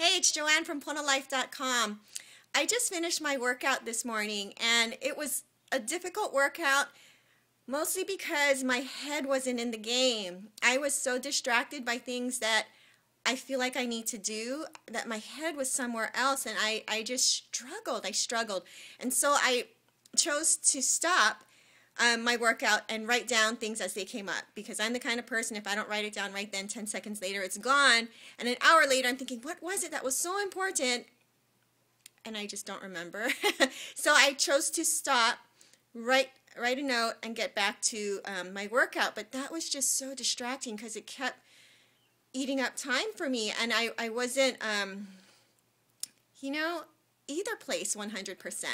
Hey, it's JoAnn from PonaLife.com. I just finished my workout this morning and it was a difficult workout mostly because my head wasn't in the game. I was so distracted by things that I feel like I need to do that my head was somewhere else and I, I just struggled. I struggled. And so I chose to stop um, my workout and write down things as they came up. Because I'm the kind of person if I don't write it down right then 10 seconds later it's gone. And an hour later I'm thinking what was it that was so important? And I just don't remember. So I chose to stop write write a note and get back to um, my workout. But that was just so distracting because it kept eating up time for me. And I, I wasn't um, you know either place 100%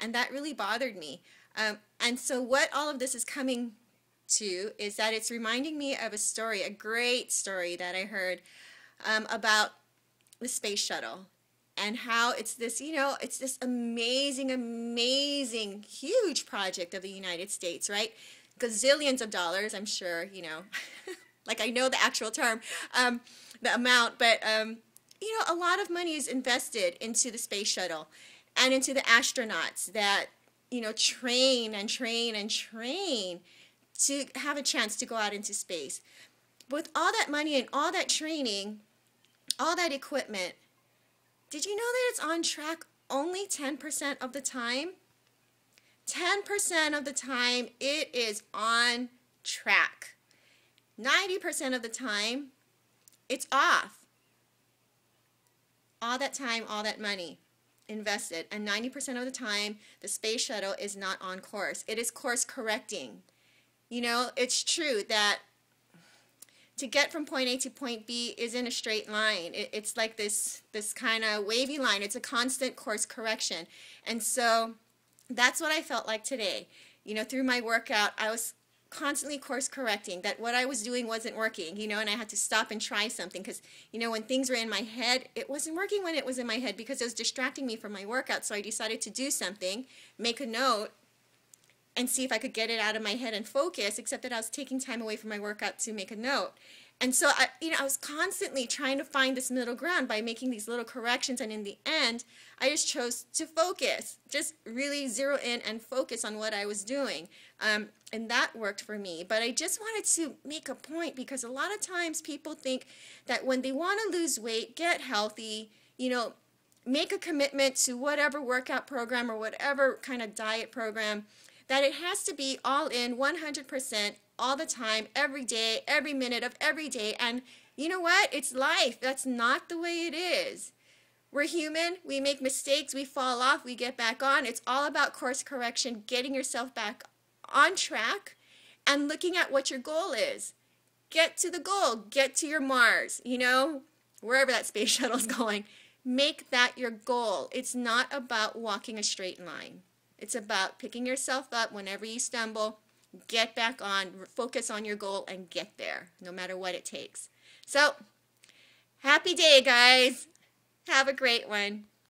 and that really bothered me um, and so what all of this is coming to is that it's reminding me of a story, a great story that I heard um, about the space shuttle and how it's this, you know, it's this amazing, amazing, huge project of the United States, right? Gazillions of dollars, I'm sure, you know, like I know the actual term, um, the amount, but, um, you know, a lot of money is invested into the space shuttle and into the astronauts that you know, train and train and train to have a chance to go out into space. With all that money and all that training, all that equipment, did you know that it's on track only 10% of the time? 10% of the time it is on track. 90% of the time it's off. All that time, all that money invested, and 90% of the time, the space shuttle is not on course. It is course correcting. You know, it's true that to get from point A to point B is in a straight line. It, it's like this this kind of wavy line. It's a constant course correction. And so that's what I felt like today. You know, through my workout, I was constantly course correcting that what I was doing wasn't working, you know, and I had to stop and try something because, you know, when things were in my head, it wasn't working when it was in my head because it was distracting me from my workout. So I decided to do something, make a note, and see if I could get it out of my head and focus, except that I was taking time away from my workout to make a note. And so I, you know, I was constantly trying to find this middle ground by making these little corrections. And in the end, I just chose to focus, just really zero in and focus on what I was doing. Um, and that worked for me. But I just wanted to make a point because a lot of times people think that when they want to lose weight, get healthy, you know, make a commitment to whatever workout program or whatever kind of diet program, that it has to be all in 100% all the time, every day, every minute of every day. And you know what? It's life. That's not the way it is. We're human. We make mistakes. We fall off. We get back on. It's all about course correction, getting yourself back on track, and looking at what your goal is. Get to the goal. Get to your Mars, you know, wherever that space shuttle is going. Make that your goal. It's not about walking a straight line. It's about picking yourself up whenever you stumble get back on, focus on your goal, and get there, no matter what it takes. So, happy day, guys. Have a great one.